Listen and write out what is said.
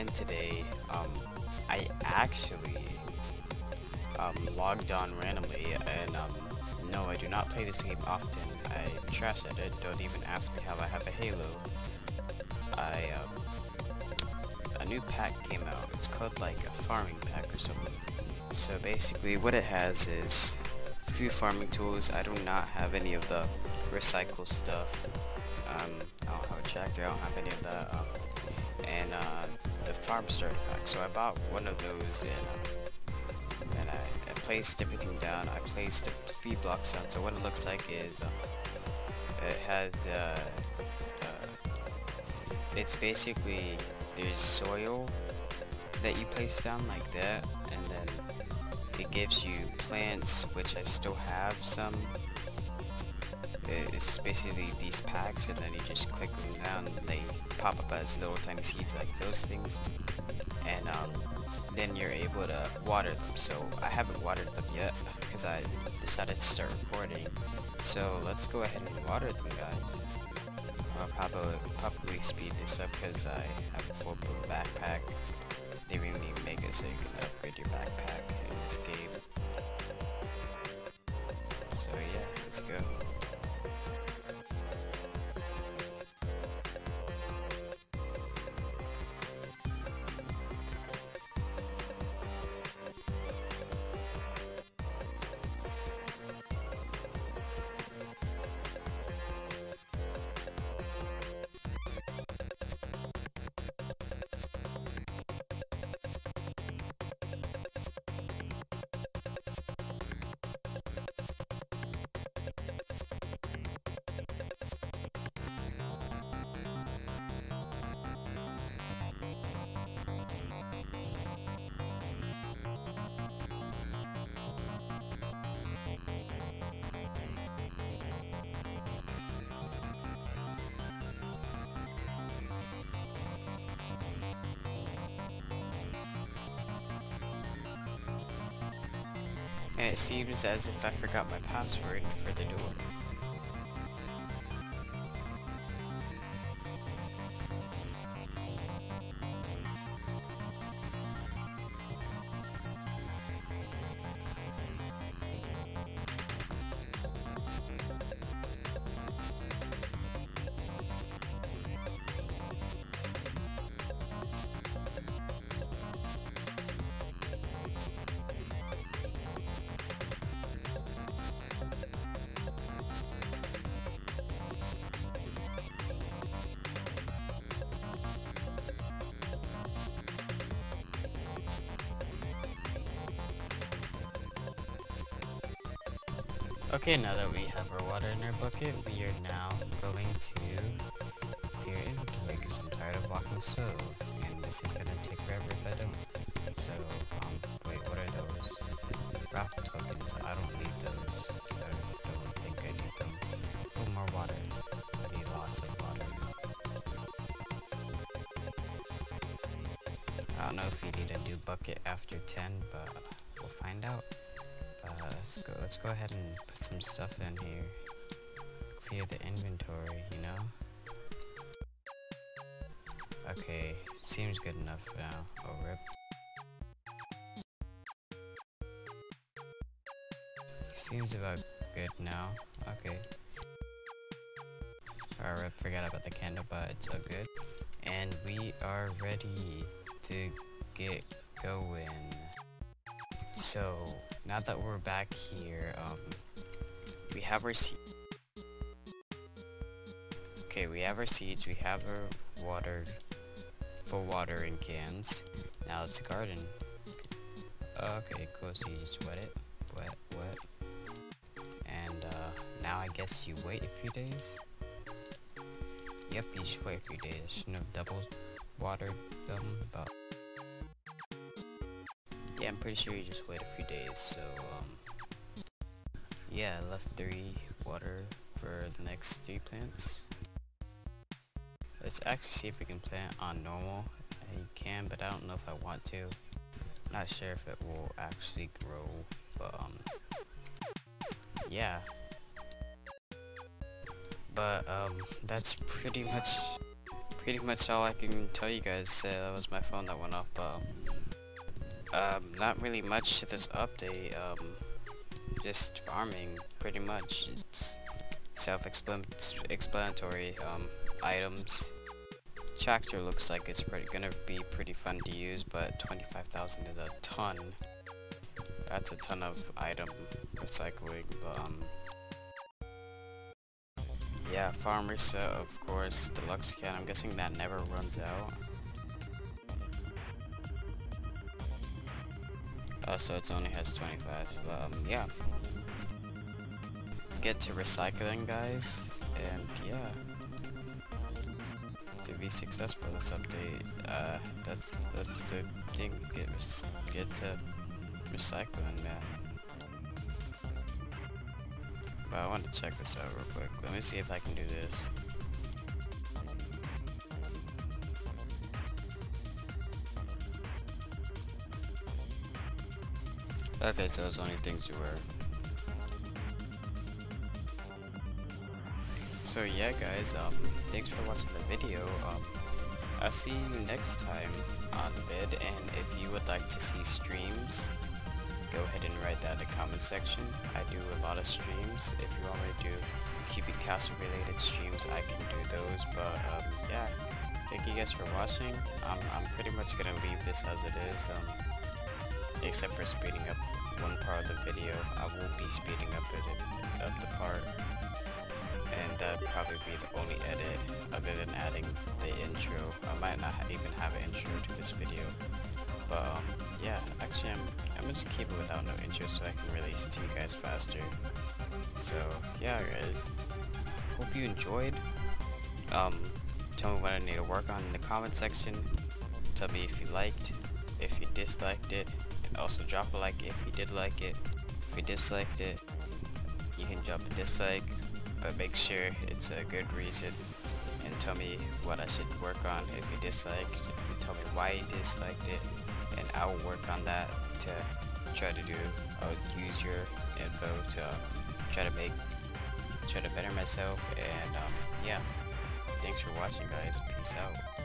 and today um, I actually um, logged on randomly and um, no I do not play this game often. I trash at it don't even ask me how I have a Halo. I um, a new pack came out. It's called like a farming pack or something. So basically what it has is a few farming tools. I do not have any of the recycle stuff. Um, I don't have a tractor. I don't have any of that um, and uh, the farm starter pack. So I bought one of those and, um, and I, I, placed everything down. I placed the feed blocks down. So what it looks like is um, it has uh, uh, it's basically there's soil that you place down like that and then it gives you plants which I still have some it's basically these packs and then you just click them down and they pop up as little tiny seeds like those things. And um, then you're able to water them. So I haven't watered them yet because I decided to start recording. So let's go ahead and water them guys. I'll probably, probably speed this up because I have a full backpack. They really make it so you can upgrade your backpack in this game. So yeah let's go and it seems as if I forgot my password for the door. Okay, now that we have our water in our bucket, we are now going to clear inventory because I'm tired of walking slow, and this is gonna take forever if I don't. So, um, wait, what are those? Raffle tokens, I don't need those. I don't think I need them. Oh, more water. I need lots of water. I don't know if you need a new bucket after 10, but we'll find out. Uh, let's go. Let's go ahead and put some stuff in here. Clear the inventory, you know. Okay, seems good enough now. Oh rip. Seems about good now. Okay. Alright, rip. Forgot about the candle, but it's all good. And we are ready to get going. So, now that we're back here, um, we have our seeds. Okay, we have our seeds, we have our water, full watering cans. Now it's a garden. Okay, cool, so you just wet it, wet, wet. And, uh, now I guess you wait a few days? Yep, you just wait a few days. Shouldn't have double watered them, but... I'm pretty sure you just wait a few days, so, um, yeah, I left three water for the next three plants. Let's actually see if we can plant on normal. You can, but I don't know if I want to. Not sure if it will actually grow, but, um, yeah. But, um, that's pretty much pretty much all I can tell you guys. Uh, that was my phone that went off. But, um, not really much to this update. Um, just farming, pretty much. It's self-explanatory. Um, items. Tractor looks like it's pretty gonna be pretty fun to use, but 25,000 is a ton. That's a ton of item recycling, but um, yeah, farm reset, of course, deluxe can. I'm guessing that never runs out. Oh, so it only has 25. Um, yeah. Get to recycling, guys, and yeah. To be successful this update, uh, that's that's the thing. Get get to recycling, man. But I want to check this out real quick. Let me see if I can do this. Okay, so it's only things you wear. So yeah guys, um, thanks for watching the video. Um, I'll see you next time on vid, and if you would like to see streams, go ahead and write that in the comment section. I do a lot of streams. If you want me to do Cubic Castle related streams, I can do those. But um, yeah, thank you guys for watching. Um, I'm pretty much gonna leave this as it is, um, except for speeding up one part of the video. I will be speeding up it up the part, and that'd probably be the only edit other than adding the intro. I might not even have an intro to this video. But um, yeah, actually I'm, I'm gonna just keep it without no intro so I can release to you guys faster. So yeah guys, hope you enjoyed. Um, tell me what I need to work on in the comment section. Tell me if you liked, if you disliked it. Also drop a like if you did like it. If you disliked it, you can drop a dislike, but make sure it's a good reason and tell me what I should work on if you disliked. Tell me why you disliked it and I will work on that to try to do, I'll use your info to try to make, try to better myself, and um, yeah, thanks for watching guys, peace out.